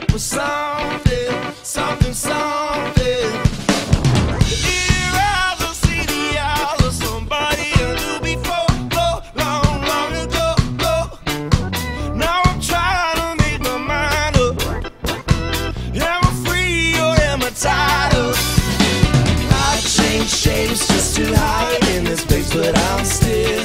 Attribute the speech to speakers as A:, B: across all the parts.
A: with something, something, something. Here I'll see the eyes of somebody I knew before, long, long ago. Now I'm trying to make my mind up. Am I free or am I tied up? I change shapes just to hide in this place, but I'm still.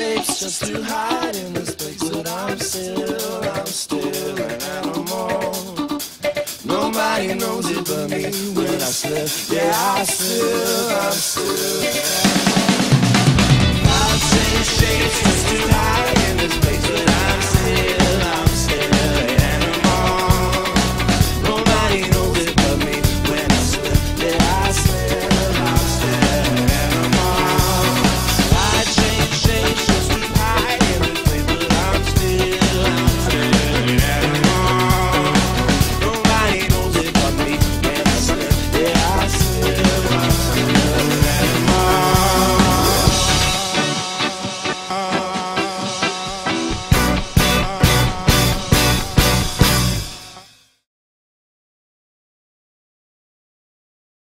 A: shapes just to hide in this place. But I'm still, I'm still an animal. Nobody knows it but me when I slip. Yeah, I still, I'm still an animal. I change shapes just to hide.